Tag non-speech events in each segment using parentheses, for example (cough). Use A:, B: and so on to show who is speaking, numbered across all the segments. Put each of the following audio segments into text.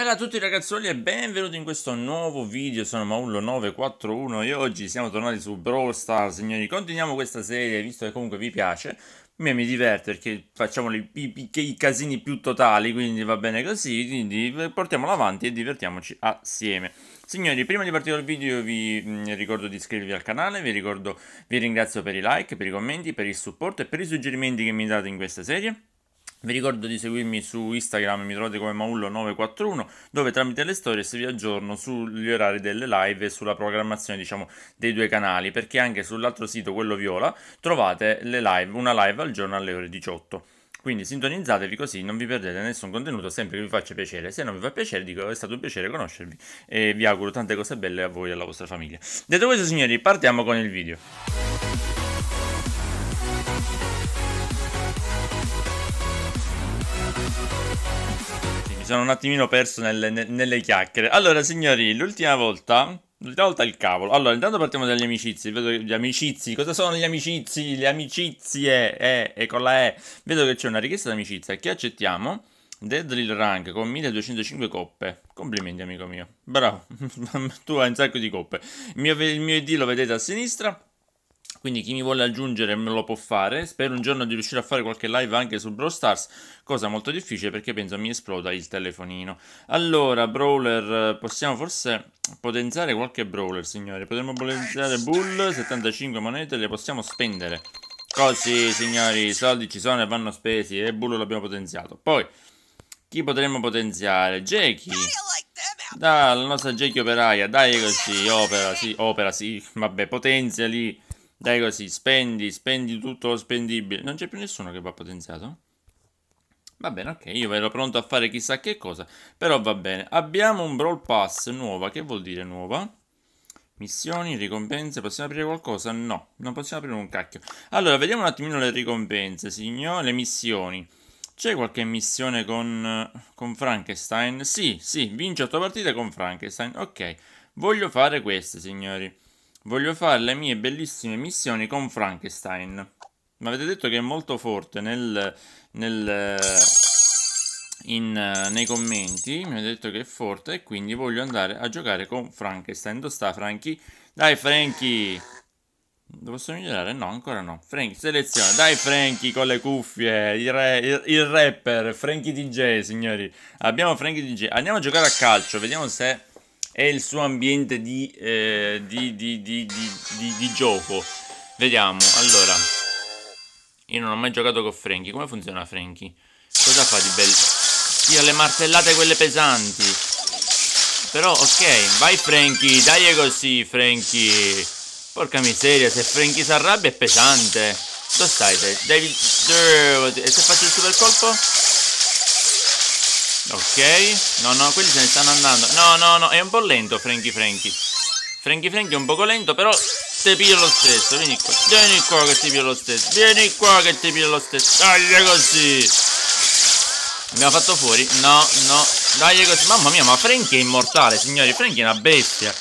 A: Bella a tutti ragazzuoli e benvenuti in questo nuovo video, sono Maullo941 e oggi siamo tornati su Brawl Stars, signori, continuiamo questa serie, visto che comunque vi piace, me mi diverte perché facciamo i, i, i casini più totali, quindi va bene così, quindi portiamolo avanti e divertiamoci assieme. Signori, prima di partire dal video vi mm, ricordo di iscrivervi al canale, vi ricordo, vi ringrazio per i like, per i commenti, per il supporto e per i suggerimenti che mi date in questa serie. Vi ricordo di seguirmi su Instagram, mi trovate come Maullo941, dove tramite le stories vi aggiorno sugli orari delle live e sulla programmazione, diciamo, dei due canali, perché anche sull'altro sito, quello viola, trovate live, una live al giorno alle ore 18. Quindi sintonizzatevi così non vi perdete nessun contenuto, sempre che vi faccia piacere. Se non vi fa piacere, dico è stato un piacere conoscervi e vi auguro tante cose belle a voi e alla vostra famiglia. Detto questo, signori, partiamo con il video. Sono un attimino perso nelle, nelle chiacchiere. Allora, signori, l'ultima volta... L'ultima volta il cavolo. Allora, intanto partiamo dagli amicizi. Vedo gli amicizi. Cosa sono gli amicizi? Le amicizie. Eh, e con la E. Vedo che c'è una richiesta d'amicizia che accettiamo. Deadly Rank con 1205 coppe. Complimenti, amico mio. Bravo. (laughs) tu hai un sacco di coppe. Il mio, il mio ID lo vedete a sinistra. Quindi chi mi vuole aggiungere me lo può fare. Spero un giorno di riuscire a fare qualche live anche su Brawl Stars, cosa molto difficile perché penso mi esploda il telefonino. Allora, Brawler, possiamo forse potenziare qualche Brawler, signori. Potremmo potenziare Bull, 75 monete, le possiamo spendere. Così, signori, i soldi ci sono e vanno spesi e Bull l'abbiamo potenziato. Poi, chi potremmo potenziare? Jackie. Dai, la nostra Jackie operaia, dai così, opera, sì, opera, sì, vabbè, potenzia lì. Dai così, spendi, spendi tutto lo spendibile. Non c'è più nessuno che va potenziato? Va bene, ok, io ero pronto a fare chissà che cosa, però va bene. Abbiamo un Brawl Pass nuova, che vuol dire nuova? Missioni, ricompense, possiamo aprire qualcosa? No, non possiamo aprire un cacchio. Allora, vediamo un attimino le ricompense, signore, le missioni. C'è qualche missione con, con Frankenstein? Sì, sì, vince 8 partite con Frankenstein, ok. Voglio fare queste, signori. Voglio fare le mie bellissime missioni con Frankenstein. Mi avete detto che è molto forte nel, nel, in, nei commenti. Mi avete detto che è forte e quindi voglio andare a giocare con Frankenstein. Dove sta Frankie? Dai Frankie! Devo somigliare? No, ancora no. Frankie, seleziona. Dai Frankie con le cuffie, il, re, il, il rapper, Frankie DJ, signori. Abbiamo Frankie DJ. Andiamo a giocare a calcio, vediamo se è il suo ambiente di, eh, di, di, di, gioco. Vediamo, allora. Io non ho mai giocato con Frankie. Come funziona Frankie? Cosa fa di bello? Tira le martellate quelle pesanti. Però, ok, vai Frankie, dai così, Frankie. Porca miseria, se Frankie si arrabbia è pesante. Dove stai te? David... E se faccio il super colpo? Ok. No, no, quelli se ne stanno andando. No, no, no, è un po' lento Frankie Frankie. Frankie Frankie è un poco lento, però te piglio lo stesso. Vieni qua. Vieni qua che ti piglio lo stesso. Vieni qua che ti piglio lo stesso. Dai così. Abbiamo fatto fuori? No, no. Dai così. Mamma mia, ma Frankie è immortale, signori. Frankie è una bestia.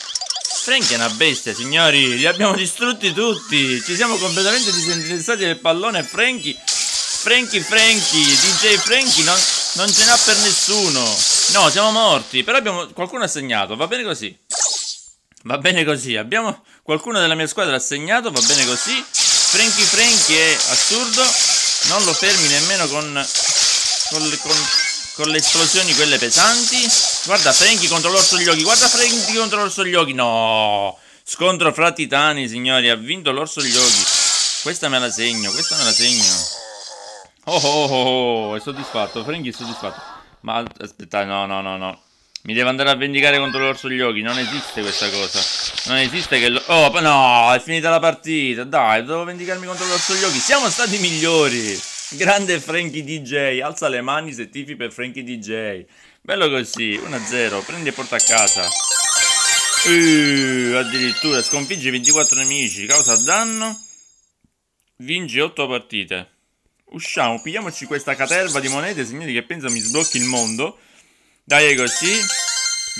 A: Frankie è una bestia, signori. Li abbiamo distrutti tutti. Ci siamo completamente disinteressati del pallone. Frankie. Frankie Frankie. DJ Frankie non non ce n'ha per nessuno. No, siamo morti. Però abbiamo... qualcuno ha segnato. Va bene così. Va bene così. Abbiamo... Qualcuno della mia squadra ha segnato. Va bene così. Frankie Frankie è assurdo. Non lo fermi nemmeno con... Con con... con le esplosioni quelle pesanti. Guarda Frankie contro l'orso degli occhi. Guarda Frankie contro l'orso degli occhi. No. Scontro fra titani, signori. Ha vinto l'orso degli occhi. Questa me la segno. Questa me la segno. Oh, oh, oh, oh, è soddisfatto. Frankie è soddisfatto. Ma aspetta, no, no, no, no. Mi devo andare a vendicare contro l'orso degli occhi. Non esiste questa cosa. Non esiste che lo... Oh, no, è finita la partita. Dai, devo vendicarmi contro l'orso degli occhi. Siamo stati migliori. Grande Frankie DJ. Alza le mani se tifi per Frankie DJ. Bello così. 1-0. Prendi e porta a casa. Uh, addirittura sconfigge 24 nemici. Causa danno. Vince 8 partite. Usciamo, pigliamoci questa caterva di monete, signori, che penso mi sblocchi il mondo. Dai, così.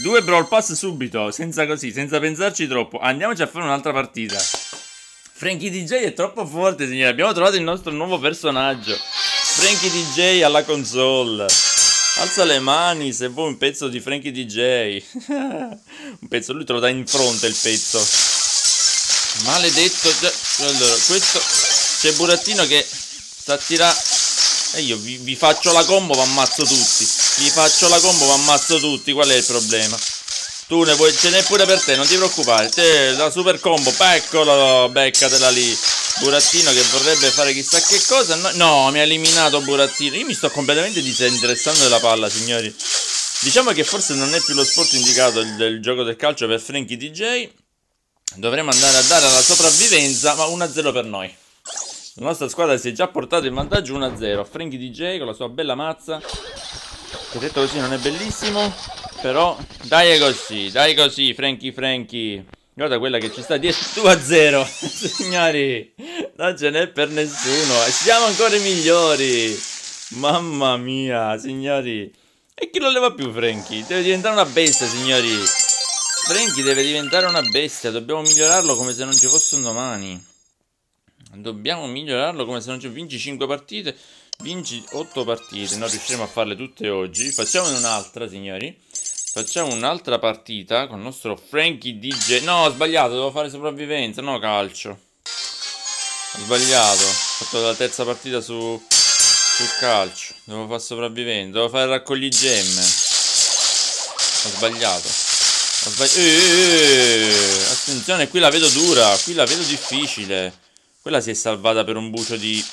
A: Due Brawl Pass subito, senza così, senza pensarci troppo. Andiamoci a fare un'altra partita. Frankie DJ è troppo forte, signori. Abbiamo trovato il nostro nuovo personaggio. Frankie DJ alla console. Alza le mani se vuoi un pezzo di Frankie DJ. (laughs) un pezzo, lui te lo dà in fronte il pezzo. Maledetto. Allora, questo c'è Burattino che sta a tirare. E io vi, vi faccio la combo, vi ammazzo tutti. Vi faccio la combo, vi ammazzo tutti. Qual è il problema? Tu ne vuoi, ce n'è pure per te, non ti preoccupare. Te, la super combo, eccolo, beccatela lì. Burattino che vorrebbe fare chissà che cosa. No, no, mi ha eliminato Burattino. Io mi sto completamente disinteressando della palla, signori. Diciamo che forse non è più lo sport indicato il, del gioco del calcio per Frankie DJ. Dovremmo andare a dare la sopravvivenza, ma 1-0 per noi. La nostra squadra si è già portata in vantaggio 1-0. Frankie DJ con la sua bella mazza. Che detto così non è bellissimo. Però dai così, dai così, Frankie Frankie. Guarda quella che ci sta dietro 2 a 0. (laughs) Signori, non ce n'è per nessuno. E siamo ancora i migliori. Mamma mia, signori. E chi lo leva più, Frankie? Deve diventare una bestia, signori. Frankie deve diventare una bestia. Dobbiamo migliorarlo come se non ci fosse un domani. Dobbiamo migliorarlo come se non ci vinci 5 partite. Vinci 8 partite. Non riusciremo a farle tutte oggi. Facciamone un'altra, signori. Facciamo un'altra partita con il nostro Frankie DJ. No, ho sbagliato, devo fare sopravvivenza, no calcio. Ho sbagliato. Ho fatto la terza partita su, su calcio. Devo fare sopravvivenza, devo fare raccogli gemme. Ho sbagliato. Ho sbagliato. Eh, attenzione, qui la vedo dura, qui la vedo difficile. Quella si è salvata per un bucio di...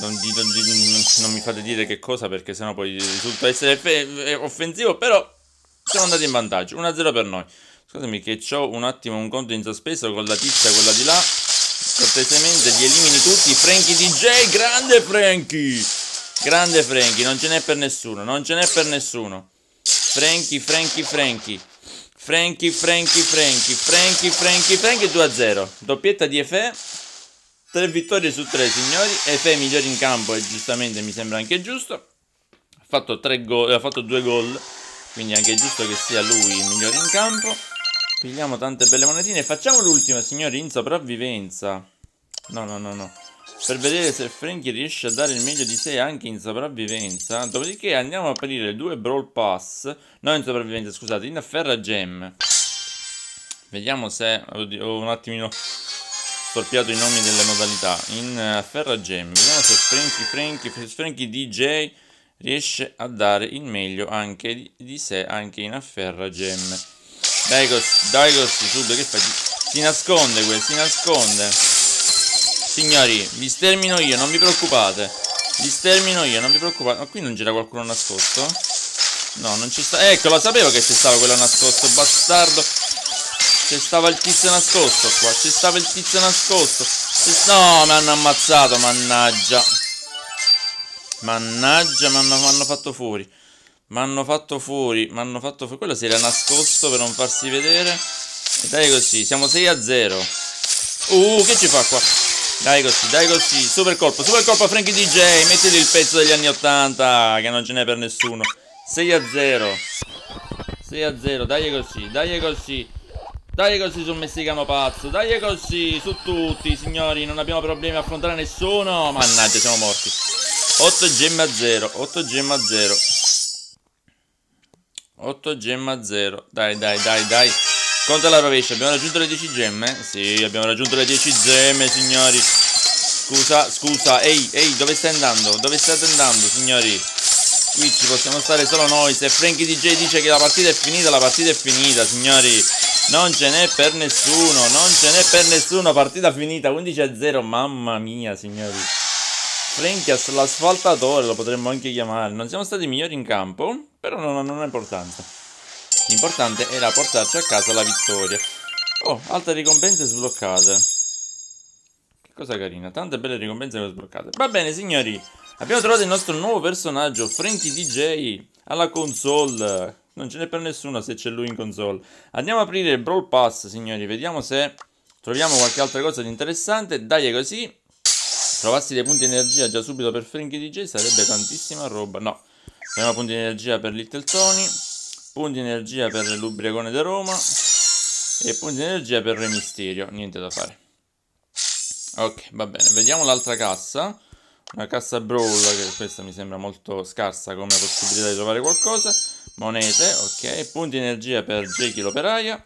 A: Non, di, non, di, non mi fate dire che cosa perché sennò poi risulta essere offensivo, però siamo andati in vantaggio, 1-0 per noi. Scusami che ho un attimo un conto in sospeso con la tizia, quella di là. Cortesemente li elimini tutti. Frankie DJ, grande Frankie! Grande Frankie, non ce n'è per nessuno, non ce n'è per nessuno. Frankie, Frankie, Frankie. Frankie, Frankie, Frankie, Frankie, Frankie, Frankie 2-0. Doppietta di Efe. 3 vittorie su 3, signori. Efe migliore in campo e giustamente mi sembra anche giusto. Ha fatto, 3 gol, ha fatto 2 gol quindi è anche giusto che sia lui il migliore in campo. Pigliamo tante belle monetine. Facciamo l'ultima, signori, in sopravvivenza. No, no, no, no. Per vedere se Frankie riesce a dare il meglio di sé anche in sopravvivenza. Dopodiché andiamo a aprire due Brawl Pass. No, in sopravvivenza, scusate, in Afferra Gem. Vediamo se... Ho un attimino storpiato i nomi delle modalità. In Afferra Gem. Vediamo se Frankie, Frankie, Frankie DJ riesce a dare il meglio anche di, di sé anche in afferra gemme. Dai così, dai così subito che fai? Si nasconde quel si nasconde. Signori vi stermino io non vi preoccupate. Vi stermino io non vi preoccupate. Ma qui non c'era qualcuno nascosto? No non c'è sta. Ecco lo sapevo che c'è stato quello nascosto bastardo c'è stava il tizio nascosto qua c'è stava il tizio nascosto no mi hanno ammazzato mannaggia Mannaggia, mi hanno fatto fuori. Mi hanno fatto fuori, mi hanno fatto fuori. Quello si era nascosto per non farsi vedere. E dai così, siamo 6 a 0. Uh, che ci fa qua? Dai così, dai così. Super colpo, super colpo a Frankie DJ. Mettili il pezzo degli anni 80, che non ce n'è per nessuno. 6 a 0. 6 a 0, dai così, dai così. Dai così sul messicano pazzo, dai così su tutti, signori, non abbiamo problemi a affrontare nessuno. Mannaggia, siamo morti. 8 gemme a 0 8 gemme a 0 8 gemme a 0 Dai dai dai dai Conta la rovescia Abbiamo raggiunto le 10 gemme? Sì abbiamo raggiunto le 10 gemme signori Scusa scusa Ehi ehi dove stai andando? Dove state andando signori? Qui ci possiamo stare solo noi Se Frankie DJ dice che la partita è finita La partita è finita signori non ce n'è per nessuno, non ce n'è per nessuno, partita finita, 11 a 0, mamma mia signori. Frenchias l'asfaltatore lo potremmo anche chiamare. Non siamo stati migliori in campo, però non, non ha importanza. L'importante era portarci a casa la vittoria. Oh, altre ricompense sbloccate. Che cosa carina, tante belle ricompense sbloccate. Va bene, signori, abbiamo trovato il nostro nuovo personaggio, Frankie DJ, alla console. Non ce n'è per nessuno se c'è lui in console. Andiamo a aprire il Brawl Pass, signori, vediamo se troviamo qualche altra cosa di interessante. Dai così. Trovassi dei punti energia già subito per Frankie DJ sarebbe tantissima roba. No, abbiamo punti energia per Little Tony, punti energia per l'Ubriacone di Roma e punti energia per Re Mysterio. Niente da fare. Ok, va bene. Vediamo l'altra cassa. una cassa brawl, che questa mi sembra molto scarsa come possibilità di trovare qualcosa. Monete, ok. Punti energia per Jackie l'operaia.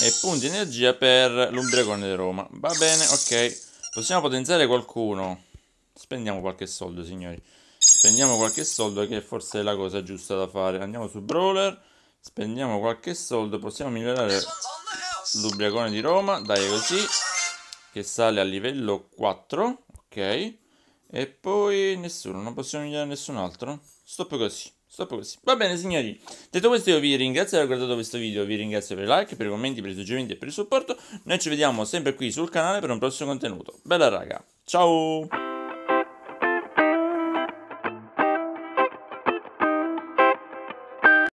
A: E punti energia per l'Ubriacone di Roma. Va bene, ok. Possiamo potenziare qualcuno. Spendiamo qualche soldo, signori. Spendiamo qualche soldo che forse è la cosa giusta da fare. Andiamo su Brawler. Spendiamo qualche soldo. Possiamo migliorare l'Ubriacone di Roma. Dai così. Che sale a livello 4. Ok. E poi nessuno. Non possiamo migliorare nessun altro. Stop così. Stop così. Va bene signori, detto questo io vi ringrazio per aver guardato questo video, vi ringrazio per i like, per i commenti, per i suggerimenti e per il supporto. Noi ci vediamo sempre qui sul canale per un prossimo contenuto. Bella raga, ciao!